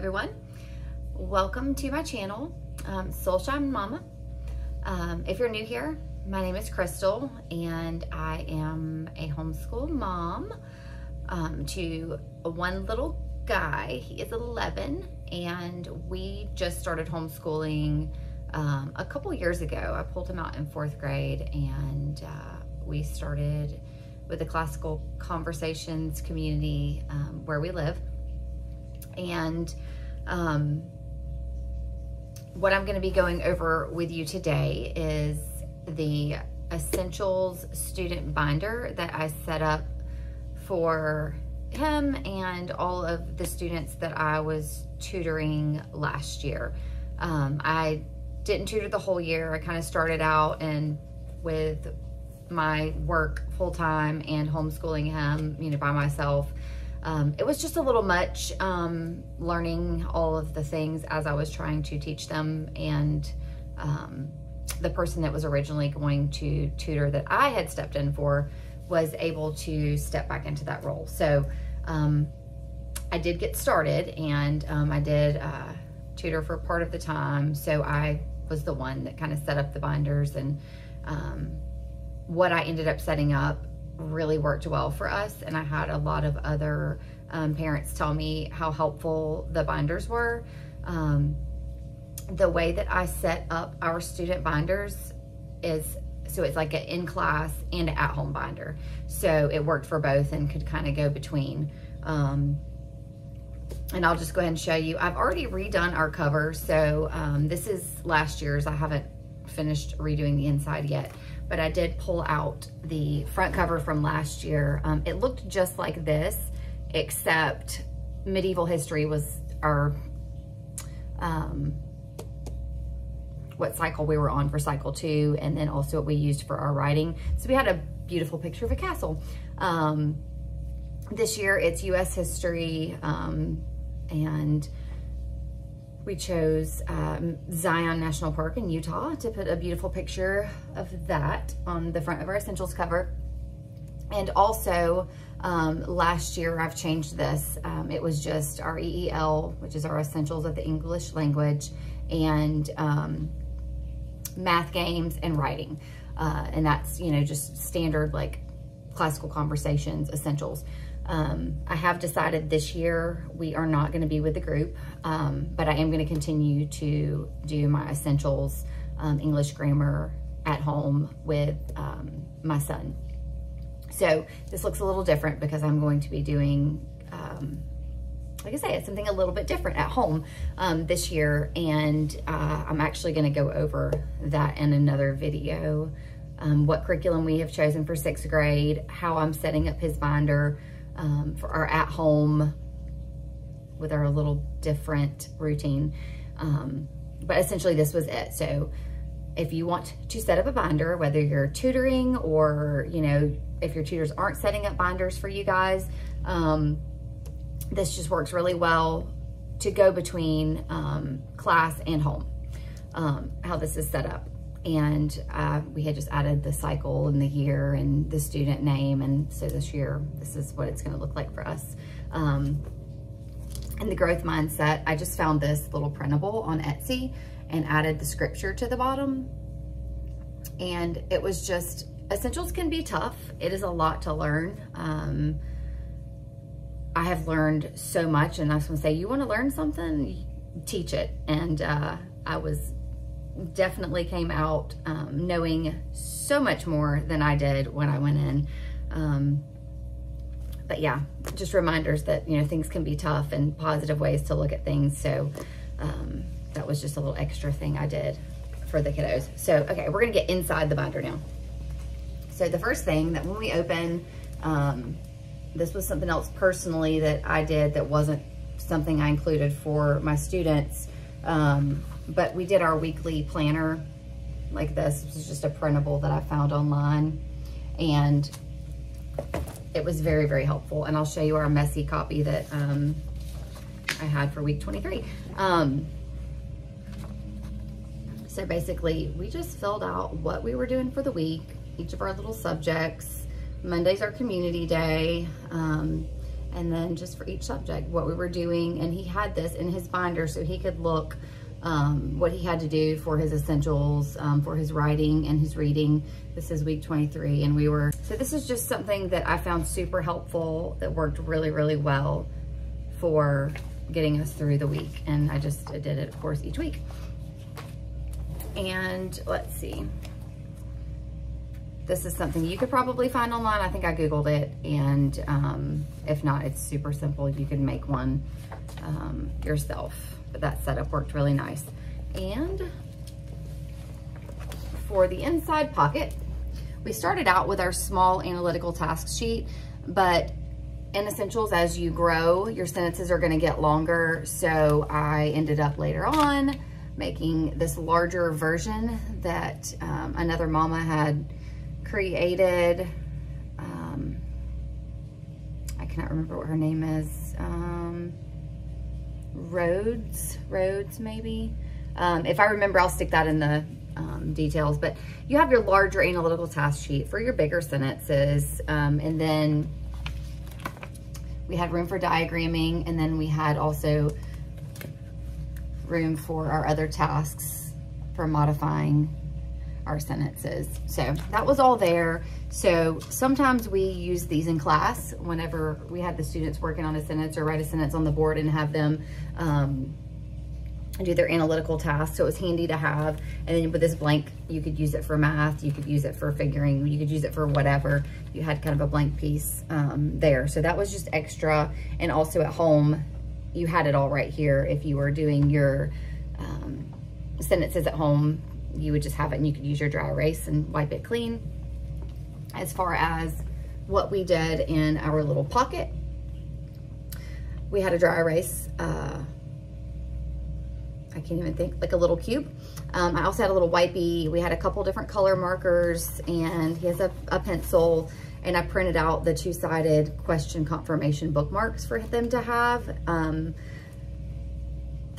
everyone. Welcome to my channel, um, Soulshine Mama. Um, if you're new here, my name is Crystal and I am a homeschool mom um, to one little guy. He is 11 and we just started homeschooling um, a couple years ago. I pulled him out in fourth grade and uh, we started with the classical conversations community um, where we live and um, what I'm going to be going over with you today is the Essentials student binder that I set up for him and all of the students that I was tutoring last year. Um, I didn't tutor the whole year. I kind of started out and with my work full time and homeschooling him, you know, by myself um, it was just a little much um, learning all of the things as I was trying to teach them and um, the person that was originally going to tutor that I had stepped in for was able to step back into that role. So um, I did get started and um, I did uh, tutor for part of the time. So I was the one that kind of set up the binders and um, what I ended up setting up really worked well for us. And I had a lot of other um, parents tell me how helpful the binders were. Um, the way that I set up our student binders is so it's like an in-class and an at-home binder. So it worked for both and could kind of go between. Um, and I'll just go ahead and show you. I've already redone our cover. So um, this is last year's. I haven't finished redoing the inside yet but I did pull out the front cover from last year. Um, it looked just like this, except medieval history was our, um, what cycle we were on for cycle two, and then also what we used for our writing. So we had a beautiful picture of a castle. Um, this year it's US history, um, and we chose um, Zion National Park in Utah to put a beautiful picture of that on the front of our essentials cover. And also, um, last year I've changed this. Um, it was just our EEL, which is our essentials of the English language, and um, math games and writing. Uh, and that's, you know, just standard like classical conversations essentials. Um, I have decided this year we are not going to be with the group, um, but I am going to continue to do my essentials um, English grammar at home with um, my son. So this looks a little different because I'm going to be doing, um, like I say, it's something a little bit different at home um, this year. And uh, I'm actually going to go over that in another video. what curriculum we have chosen for sixth grade, how I'm setting up his binder, um, for our at home with our little different routine. Um, but essentially this was it. So if you want to set up a binder, whether you're tutoring or, you know, if your tutors aren't setting up binders for you guys, um, this just works really well to go between um, class and home, um, how this is set up and uh, we had just added the cycle and the year and the student name and so this year this is what it's going to look like for us. Um, and the growth mindset I just found this little printable on Etsy and added the scripture to the bottom. And it was just essentials can be tough. It is a lot to learn. Um, I have learned so much and I was going to say you want to learn something? Teach it. And uh, I was definitely came out um, knowing so much more than I did when I went in. Um, but yeah, just reminders that, you know, things can be tough and positive ways to look at things. So um, that was just a little extra thing I did for the kiddos. So, okay, we're gonna get inside the binder now. So the first thing that when we open, um, this was something else personally that I did that wasn't something I included for my students. But we did our weekly planner like this. This is just a printable that I found online. And it was very, very helpful. And I'll show you our messy copy that um, I had for week 23. Um, so basically, we just filled out what we were doing for the week, each of our little subjects. Monday's our community day. Um, and then just for each subject, what we were doing. And he had this in his binder so he could look um, what he had to do for his essentials, um, for his writing and his reading. This is week 23 and we were, so this is just something that I found super helpful that worked really, really well for getting us through the week. And I just did it, of course, each week. And let's see. This is something you could probably find online. I think I Googled it. And um, if not, it's super simple. You can make one um, yourself. But that setup worked really nice. And for the inside pocket, we started out with our small analytical task sheet, but in essentials, as you grow, your sentences are gonna get longer. So I ended up later on making this larger version that um, another mama had created. Um, I cannot remember what her name is. Um, Rhodes, Rhodes maybe. Um, if I remember, I'll stick that in the um, details, but you have your larger analytical task sheet for your bigger sentences. Um, and then we had room for diagramming and then we had also room for our other tasks for modifying our sentences. So that was all there. So sometimes we use these in class whenever we had the students working on a sentence or write a sentence on the board and have them um, do their analytical tasks. So it was handy to have. And then with this blank, you could use it for math, you could use it for figuring, you could use it for whatever. You had kind of a blank piece um, there. So that was just extra. And also at home, you had it all right here. If you were doing your um, sentences at home, you would just have it and you could use your dry erase and wipe it clean. As far as what we did in our little pocket, we had a dry erase uh, I can't even think, like a little cube. Um, I also had a little wipey. We had a couple different color markers and he has a, a pencil and I printed out the two-sided question confirmation bookmarks for them to have. Um,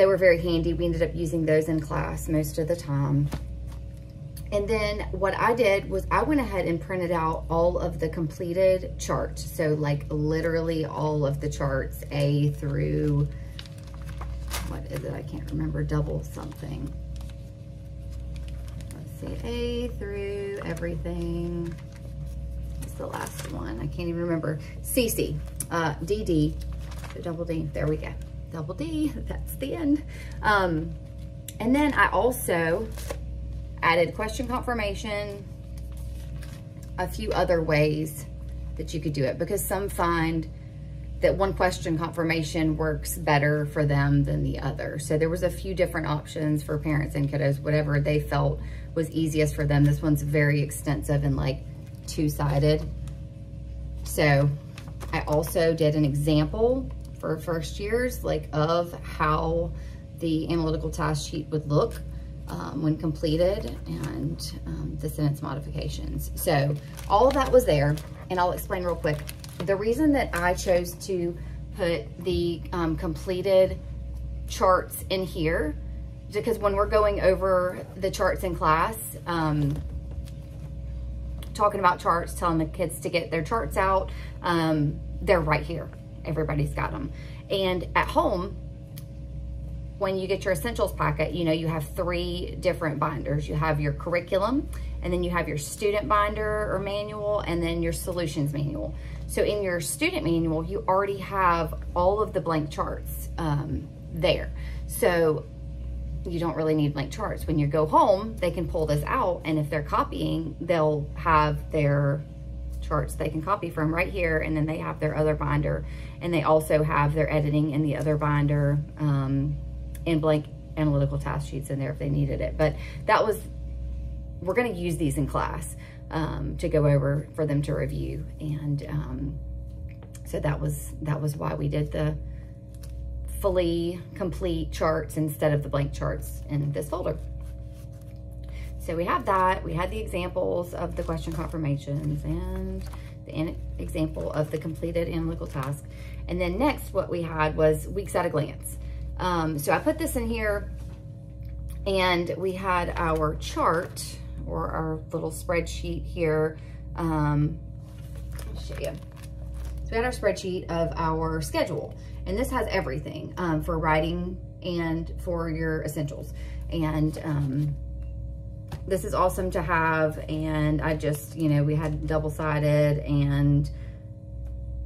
they were very handy. We ended up using those in class most of the time. And then what I did was I went ahead and printed out all of the completed charts. So like literally all of the charts, A through what is it? I can't remember, double something. Let's see, A through everything. What's the last one? I can't even remember. CC, uh, DD, so double D, there we go. Double D, that's the end. Um, and then I also added question confirmation, a few other ways that you could do it because some find that one question confirmation works better for them than the other. So there was a few different options for parents and kiddos, whatever they felt was easiest for them. This one's very extensive and like two-sided. So I also did an example for first years, like of how the analytical task sheet would look um, when completed and um, the sentence modifications. So all of that was there and I'll explain real quick the reason that I chose to put the um, completed charts in here, because when we're going over the charts in class, um, talking about charts, telling the kids to get their charts out, um, they're right here. Everybody's got them. And at home, when you get your essentials packet, you know, you have three different binders. You have your curriculum, and then you have your student binder or manual, and then your solutions manual. So in your student manual, you already have all of the blank charts um, there. So you don't really need blank charts. When you go home, they can pull this out and if they're copying, they'll have their charts they can copy from right here and then they have their other binder and they also have their editing in the other binder um, and blank analytical task sheets in there if they needed it. But that was, we're gonna use these in class um, to go over for them to review. And um, so that was, that was why we did the fully complete charts instead of the blank charts in this folder. So we have that. We had the examples of the question confirmations and the example of the completed analytical task. And then next what we had was weeks at a glance. Um, so I put this in here and we had our chart or our little spreadsheet here. Um, show you. So we had our spreadsheet of our schedule. And this has everything um, for writing and for your essentials. And um, this is awesome to have. And I just, you know, we had double-sided and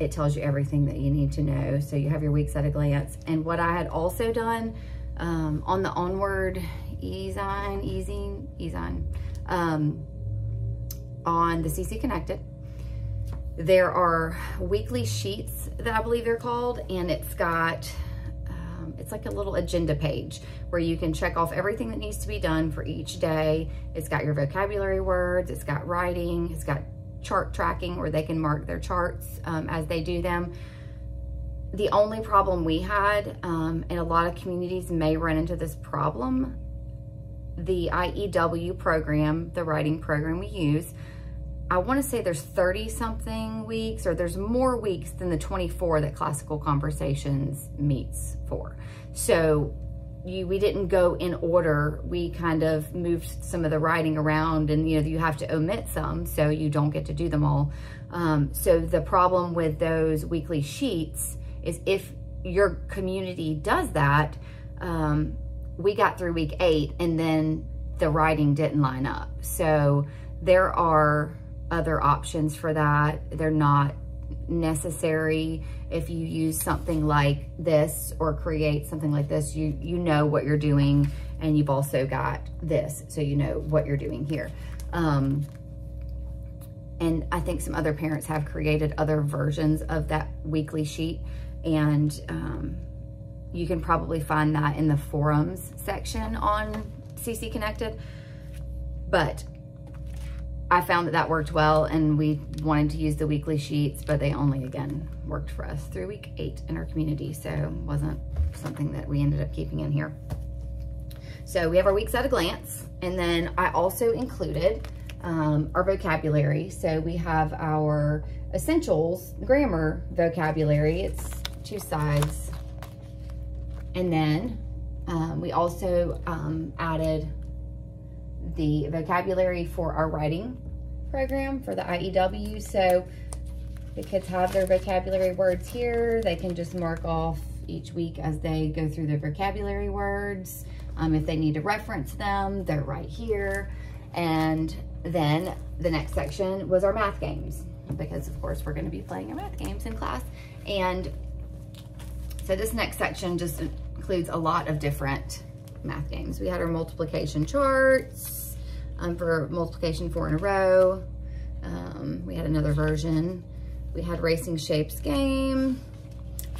it tells you everything that you need to know. So you have your weeks at a glance. And what I had also done um, on the Onward Ezine, Ezine, Ezine, um, on the CC Connected, there are weekly sheets that I believe they're called, and it's got, it's like a little agenda page where you can check off everything that needs to be done for each day. It's got your vocabulary words, it's got writing, it's got chart tracking where they can mark their charts um, as they do them. The only problem we had, um, and a lot of communities may run into this problem, the IEW program, the writing program we use, I want to say there's 30 something weeks or there's more weeks than the 24 that Classical Conversations meets for. So you, we didn't go in order. We kind of moved some of the writing around and you know, you have to omit some so you don't get to do them all. Um, so the problem with those weekly sheets is if your community does that, um, we got through week eight and then the writing didn't line up. So there are other options for that. They're not necessary. If you use something like this or create something like this, you, you know what you're doing and you've also got this, so you know what you're doing here. Um, and I think some other parents have created other versions of that weekly sheet and um, you can probably find that in the forums section on CC Connected. But I found that that worked well and we wanted to use the weekly sheets, but they only again worked for us through week eight in our community. So wasn't something that we ended up keeping in here. So we have our weeks at a glance. And then I also included um, our vocabulary. So we have our essentials grammar vocabulary. It's two sides. And then um, we also um, added the vocabulary for our writing program for the IEW. So the kids have their vocabulary words here. They can just mark off each week as they go through their vocabulary words. Um, if they need to reference them, they're right here. And then the next section was our math games because of course we're gonna be playing our math games in class. And so this next section just includes a lot of different math games. We had our multiplication charts um, for multiplication four in a row. Um, we had another version. We had racing shapes game,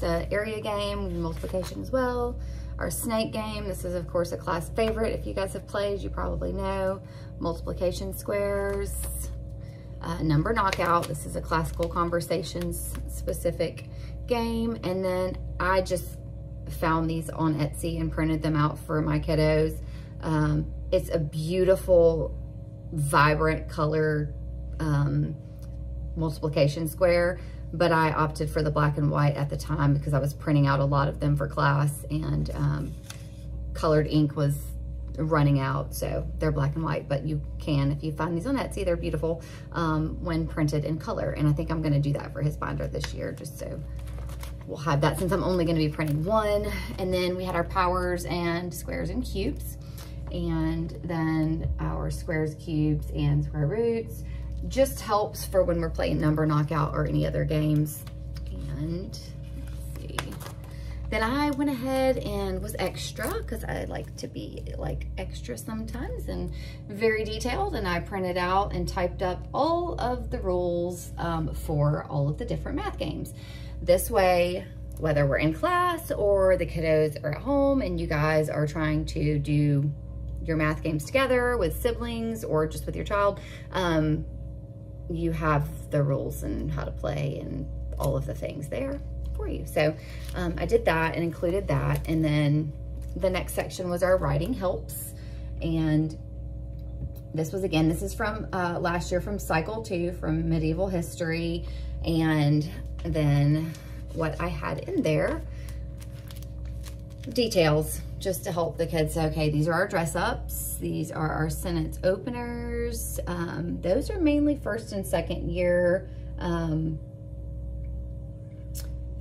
the area game, multiplication as well. Our snake game, this is of course a class favorite. If you guys have played, you probably know. Multiplication squares, uh, number knockout. This is a classical conversations specific game. And then I just found these on Etsy and printed them out for my kiddos. Um, it's a beautiful, vibrant color um, multiplication square, but I opted for the black and white at the time because I was printing out a lot of them for class and um, colored ink was running out, so they're black and white, but you can, if you find these on Etsy, they're beautiful um, when printed in color. And I think I'm gonna do that for his binder this year, just so we'll have that since I'm only gonna be printing one. And then we had our powers and squares and cubes. And then our squares, cubes, and square roots. Just helps for when we're playing number knockout or any other games. And then I went ahead and was extra because I like to be like extra sometimes and very detailed. And I printed out and typed up all of the rules um, for all of the different math games. This way, whether we're in class or the kiddos are at home and you guys are trying to do your math games together with siblings or just with your child, um, you have the rules and how to play and all of the things there for you. So um, I did that and included that. And then the next section was our writing helps. And this was, again, this is from uh, last year from cycle two from medieval history. And then what I had in there, details, just to help the kids okay, these are our dress ups. These are our sentence openers. Um, those are mainly first and second year um,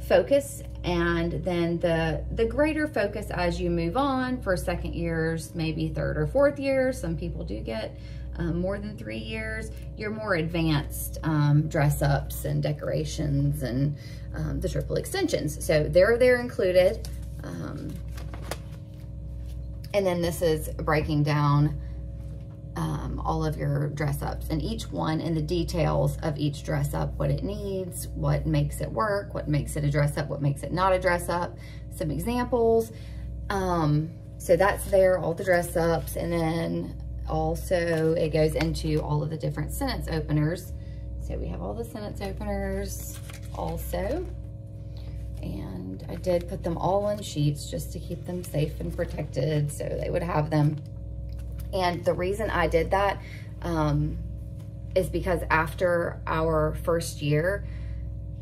focus and then the the greater focus as you move on for second years maybe third or fourth years some people do get um, more than three years your more advanced um, dress ups and decorations and um, the triple extensions so they're they're included um, and then this is breaking down um, all of your dress ups and each one and the details of each dress up, what it needs, what makes it work, what makes it a dress up, what makes it not a dress up, some examples. Um, so that's there, all the dress ups. And then also it goes into all of the different sentence openers. So we have all the sentence openers also. And I did put them all on sheets just to keep them safe and protected so they would have them and the reason I did that um, is because after our first year,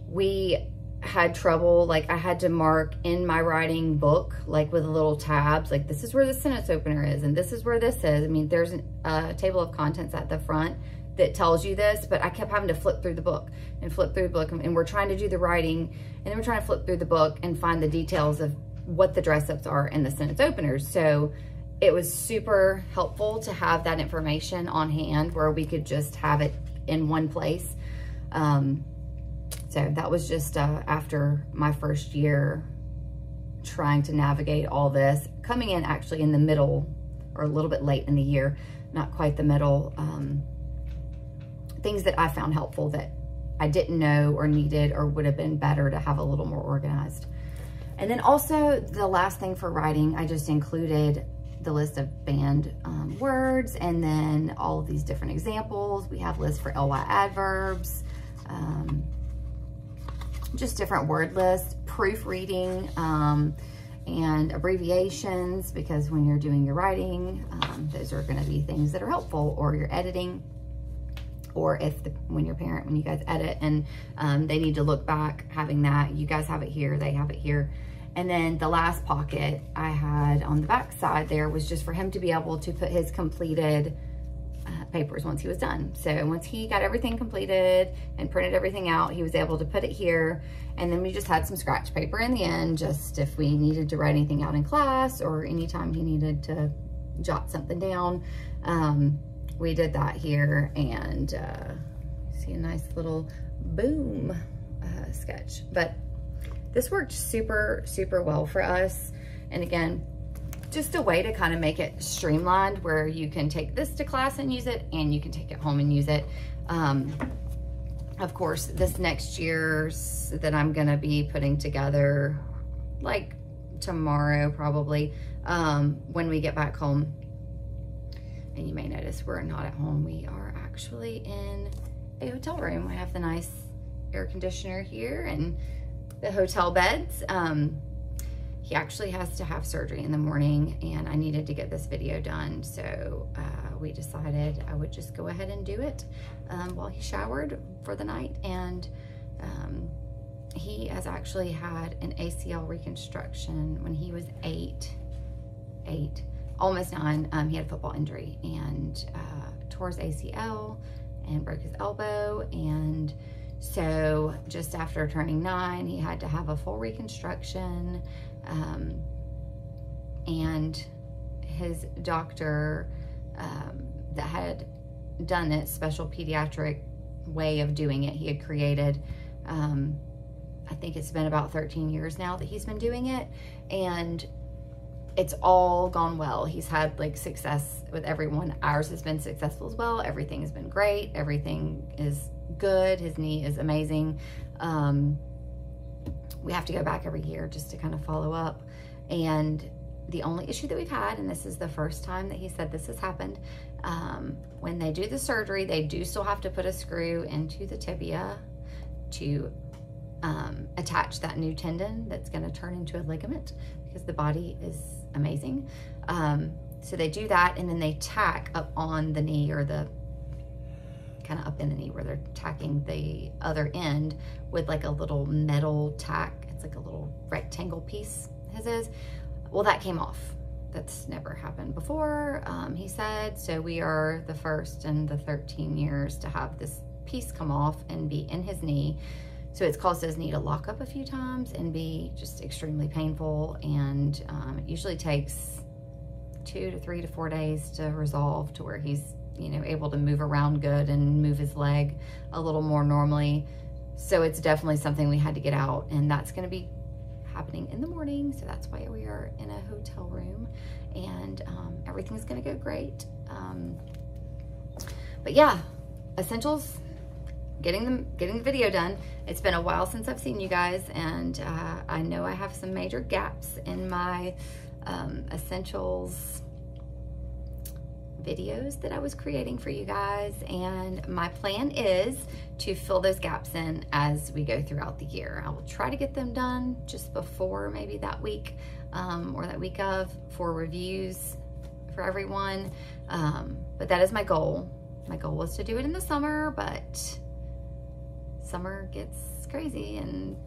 we had trouble, like I had to mark in my writing book, like with little tabs, like this is where the sentence opener is and this is where this is. I mean, there's a table of contents at the front that tells you this, but I kept having to flip through the book and flip through the book and we're trying to do the writing and then we're trying to flip through the book and find the details of what the dress ups are and the sentence openers. So it was super helpful to have that information on hand where we could just have it in one place. Um, so that was just uh, after my first year trying to navigate all this, coming in actually in the middle or a little bit late in the year, not quite the middle. Um, things that I found helpful that I didn't know or needed or would have been better to have a little more organized. And then also the last thing for writing, I just included the list of banned um, words and then all of these different examples. We have lists for ly adverbs, um, just different word lists, proofreading, um, and abbreviations because when you're doing your writing, um, those are gonna be things that are helpful or you're editing or if the, when your parent, when you guys edit and um, they need to look back, having that, you guys have it here, they have it here. And then the last pocket I had on the back side there was just for him to be able to put his completed papers once he was done. So once he got everything completed and printed everything out, he was able to put it here. And then we just had some scratch paper in the end, just if we needed to write anything out in class or anytime he needed to jot something down. Um, we did that here and uh, see a nice little boom uh, sketch. But this worked super, super well for us. And again, just a way to kind of make it streamlined where you can take this to class and use it and you can take it home and use it. Um, of course, this next year's that I'm gonna be putting together like tomorrow probably um, when we get back home. And you may notice we're not at home. We are actually in a hotel room. I have the nice air conditioner here and the hotel beds. Um, he actually has to have surgery in the morning and I needed to get this video done. So uh, we decided I would just go ahead and do it um, while he showered for the night. And um, he has actually had an ACL reconstruction when he was eight, eight, almost nine. Um, he had a football injury and uh, tore his ACL and broke his elbow and so just after turning nine, he had to have a full reconstruction. Um, and his doctor um, that had done it, special pediatric way of doing it, he had created, um, I think it's been about 13 years now that he's been doing it. And it's all gone well. He's had like success with everyone. Ours has been successful as well. Everything has been great. Everything is good. His knee is amazing. Um, we have to go back every year just to kind of follow up. And the only issue that we've had, and this is the first time that he said this has happened, um, when they do the surgery, they do still have to put a screw into the tibia to um, attach that new tendon that's going to turn into a ligament because the body is amazing. Um, so they do that and then they tack up on the knee or the kind of up in the knee where they're tacking the other end with like a little metal tack. It's like a little rectangle piece, his is. Well, that came off. That's never happened before, um, he said. So we are the first in the 13 years to have this piece come off and be in his knee. So it's caused his knee to lock up a few times and be just extremely painful. And um, it usually takes two to three to four days to resolve to where he's, you know, able to move around good and move his leg a little more normally. So it's definitely something we had to get out and that's going to be happening in the morning. So that's why we are in a hotel room and um, everything's going to go great. Um, but yeah, essentials getting them getting the video done. It's been a while since I've seen you guys and uh, I know I have some major gaps in my um, essentials videos that I was creating for you guys and my plan is to fill those gaps in as we go throughout the year. I will try to get them done just before maybe that week um, or that week of for reviews for everyone um, but that is my goal. My goal was to do it in the summer but summer gets crazy and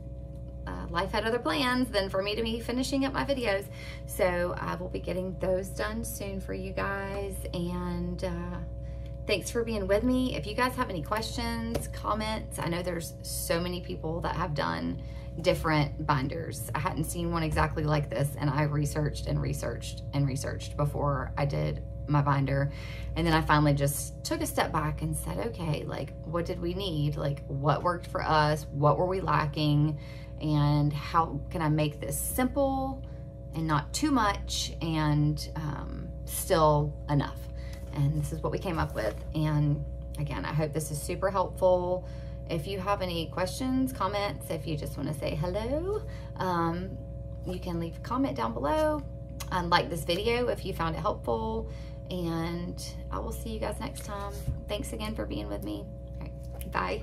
uh, life had other plans than for me to be finishing up my videos. So I will be getting those done soon for you guys. And uh, thanks for being with me. If you guys have any questions, comments, I know there's so many people that have done different binders. I hadn't seen one exactly like this and I researched and researched and researched before I did my binder. And then I finally just took a step back and said, okay, like what did we need? Like what worked for us? What were we lacking? And how can I make this simple and not too much and um, still enough? And this is what we came up with. And again, I hope this is super helpful. If you have any questions, comments, if you just want to say hello, um, you can leave a comment down below. Um, like this video if you found it helpful and I will see you guys next time. Thanks again for being with me. bye.